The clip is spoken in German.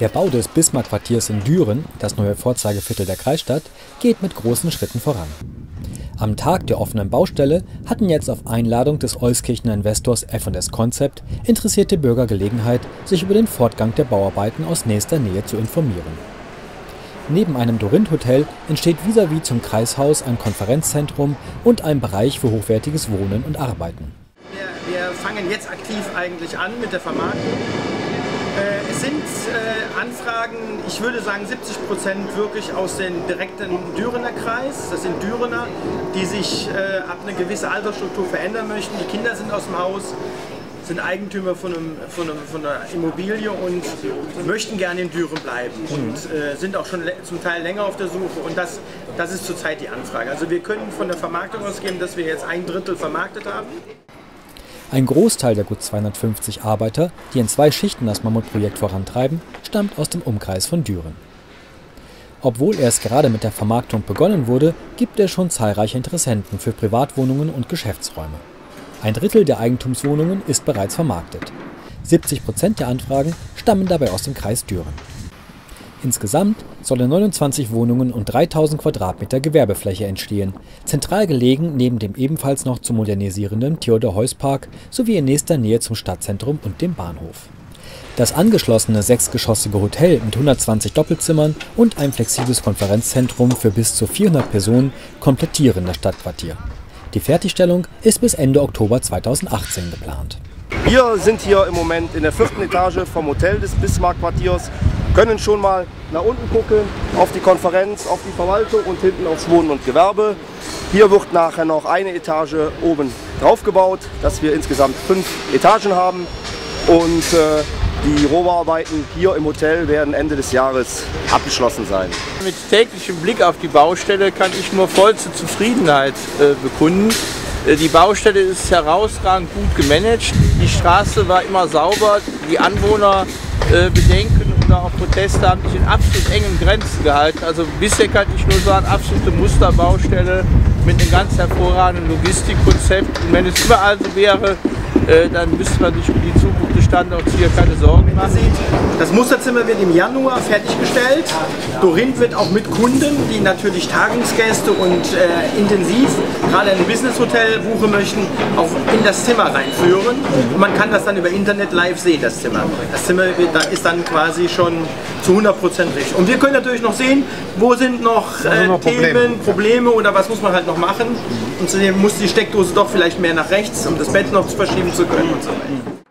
Der Bau des Bismarck-Quartiers in Düren, das neue Vorzeigeviertel der Kreisstadt, geht mit großen Schritten voran. Am Tag der offenen Baustelle hatten jetzt auf Einladung des Euskirchener Investors F&S Concept interessierte Bürger Gelegenheit, sich über den Fortgang der Bauarbeiten aus nächster Nähe zu informieren. Neben einem Dorint-Hotel entsteht vis-à-vis -vis zum Kreishaus ein Konferenzzentrum und ein Bereich für hochwertiges Wohnen und Arbeiten. Wir, wir fangen jetzt aktiv eigentlich an mit der Vermarktung. Äh, es sind äh, Anfragen, ich würde sagen 70 Prozent wirklich aus dem direkten Dürener Kreis. Das sind Dürener, die sich äh, ab einer gewissen Altersstruktur verändern möchten. Die Kinder sind aus dem Haus, sind Eigentümer von, einem, von, einem, von einer Immobilie und möchten gerne in Düren bleiben und äh, sind auch schon zum Teil länger auf der Suche. Und das, das ist zurzeit die Anfrage. Also wir können von der Vermarktung ausgehen, dass wir jetzt ein Drittel vermarktet haben. Ein Großteil der gut 250 Arbeiter, die in zwei Schichten das Mammutprojekt vorantreiben, stammt aus dem Umkreis von Düren. Obwohl erst gerade mit der Vermarktung begonnen wurde, gibt es schon zahlreiche Interessenten für Privatwohnungen und Geschäftsräume. Ein Drittel der Eigentumswohnungen ist bereits vermarktet. 70 Prozent der Anfragen stammen dabei aus dem Kreis Düren. Insgesamt sollen 29 Wohnungen und 3000 Quadratmeter Gewerbefläche entstehen, zentral gelegen neben dem ebenfalls noch zu modernisierenden Theodor-Heuss-Park sowie in nächster Nähe zum Stadtzentrum und dem Bahnhof. Das angeschlossene sechsgeschossige Hotel mit 120 Doppelzimmern und ein flexibles Konferenzzentrum für bis zu 400 Personen komplettieren das Stadtquartier. Die Fertigstellung ist bis Ende Oktober 2018 geplant. Wir sind hier im Moment in der vierten Etage vom Hotel des Bismarck-Quartiers können schon mal nach unten gucken, auf die Konferenz, auf die Verwaltung und hinten aufs Wohnen und Gewerbe. Hier wird nachher noch eine Etage oben drauf gebaut, dass wir insgesamt fünf Etagen haben. Und äh, die Rohbauarbeiten hier im Hotel werden Ende des Jahres abgeschlossen sein. Mit täglichem Blick auf die Baustelle kann ich nur vollste Zufriedenheit äh, bekunden. Äh, die Baustelle ist herausragend gut gemanagt. Die Straße war immer sauber. Die Anwohner äh, Bedenken oder auch Proteste haben sich in absolut engen Grenzen gehalten. Also bisher kann ich nur sagen, absolute Musterbaustelle mit einem ganz hervorragenden Logistikkonzept. Und wenn es überall so wäre, äh, dann müsste man sich um die Zukunft des Standorts hier keine Sorgen machen. Das Musterzimmer wird im Januar fertiggestellt. Dorinth wird auch mit Kunden, die natürlich Tagungsgäste und äh, intensiv gerade ein Business-Hotel buchen möchten, auch in das Zimmer reinführen. Und man kann das dann über Internet live sehen, das Zimmer. Das Zimmer ist dann quasi schon zu 100% richtig. Und wir können natürlich noch sehen, wo sind noch, äh, noch Themen, Probleme. Probleme oder was muss man halt noch machen. Und zudem muss die Steckdose doch vielleicht mehr nach rechts, um das Bett noch zu verschieben zu können und so weiter.